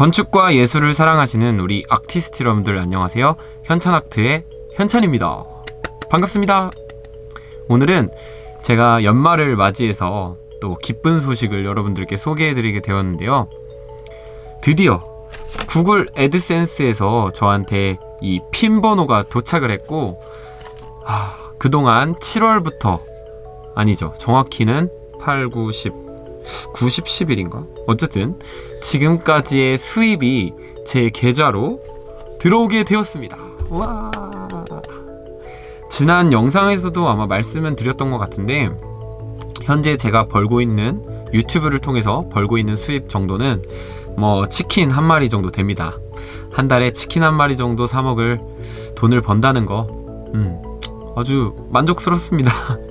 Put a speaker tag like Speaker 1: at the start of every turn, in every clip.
Speaker 1: 건축과 예술을 사랑하시는 우리 아티스트 여러분들 안녕하세요. 현찬아트의 현찬입니다. 반갑습니다. 오늘은 제가 연말을 맞이해서 또 기쁜 소식을 여러분들께 소개해드리게 되었는데요. 드디어 구글 애드센스에서 저한테 이 핀 번호가 도착을 했고, 아, 그동안 7월부터, 아니죠. 정확히는 8, 9, 10, 90, 10일인가? 어쨌든, 지금까지의 수입이 제 계좌로 들어오게 되었습니다. 와. 지난 영상에서도 아마 말씀은 드렸던 것 같은데, 현재 제가 벌고 있는 유튜브를 통해서 벌고 있는 수입 정도는 뭐 치킨 한 마리 정도 됩니다. 한 달에 치킨 한 마리 정도 사 먹을 돈을 번다는 거, 음, 아주 만족스럽습니다.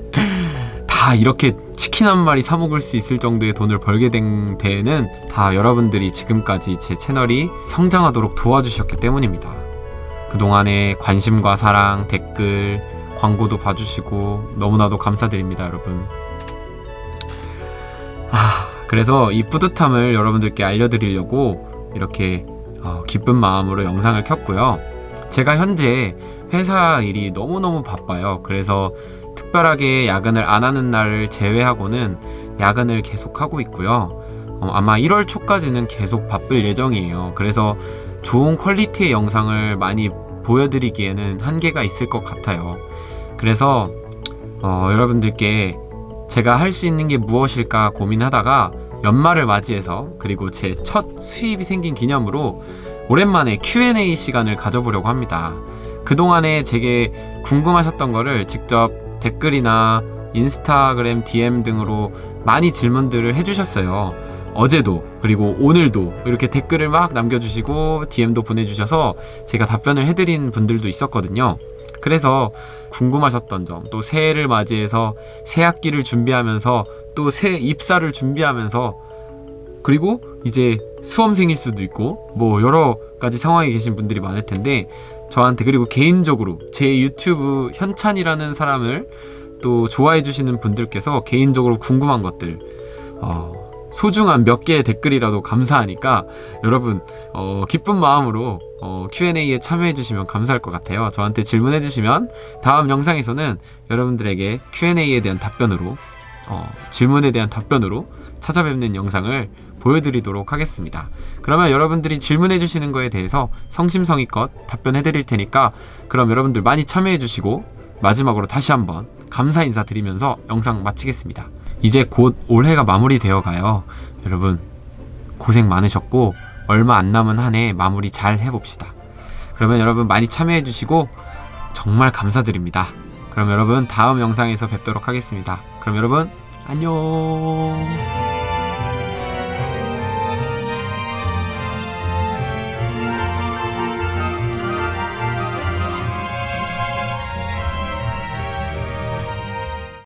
Speaker 1: 다 이렇게 치킨 한 마리 사 먹을 수 있을 정도의 돈을 벌게 된 데에는 다 여러분들이 지금까지 제 채널이 성장하도록 도와주셨기 때문입니다. 그동안의 관심과 사랑, 댓글, 광고도 봐주시고 너무나도 감사드립니다, 여러분. 아, 그래서 이 뿌듯함을 여러분들께 알려드리려고 이렇게 어, 기쁜 마음으로 영상을 켰고요. 제가 현재 회사 일이 너무너무 바빠요. 그래서 특별하게 야근을 안 하는 날을 제외하고는 야근을 계속하고 있고요. 어, 아마 1월 초까지는 계속 바쁠 예정이에요. 그래서 좋은 퀄리티의 영상을 많이 보여드리기에는 한계가 있을 것 같아요. 그래서 어, 여러분들께 제가 할 수 있는 게 무엇일까 고민하다가 연말을 맞이해서 그리고 제 첫 수입이 생긴 기념으로 오랜만에 Q&A 시간을 가져보려고 합니다. 그동안에 제게 궁금하셨던 거를 직접 댓글이나 인스타그램 DM 등으로 많이 질문들을 해주셨어요. 어제도 그리고 오늘도 이렇게 댓글을 막 남겨주시고 DM도 보내주셔서 제가 답변을 해드린 분들도 있었거든요. 그래서 궁금하셨던 점, 또 새해를 맞이해서 새 학기를 준비하면서 또 새 입사를 준비하면서 그리고 이제 수험생일 수도 있고 뭐 여러 가지 상황에 계신 분들이 많을 텐데 저한테 그리고 개인적으로 제 유튜브 현찬이라는 사람을 또 좋아해 주시는 분들께서 개인적으로 궁금한 것들 어, 소중한 몇 개의 댓글이라도 감사하니까 여러분 어, 기쁜 마음으로 어, Q&A에 참여해 주시면 감사할 것 같아요. 저한테 질문해 주시면 다음 영상에서는 여러분들에게 Q&A에 대한 답변으로 어, 질문에 대한 답변으로 찾아뵙는 영상을 보여드리도록 하겠습니다. 그러면 여러분들이 질문해 주시는 거에 대해서 성심성의껏 답변해 드릴 테니까 그럼 여러분들 많이 참여해 주시고 마지막으로 다시 한번 감사 인사 드리면서 영상 마치겠습니다. 이제 곧 올해가 마무리되어 가요. 여러분 고생 많으셨고 얼마 안 남은 한 해 마무리 잘 해봅시다. 그러면 여러분 많이 참여해 주시고 정말 감사드립니다. 그럼 여러분 다음 영상에서 뵙도록 하겠습니다. 그럼 여러분 안녕.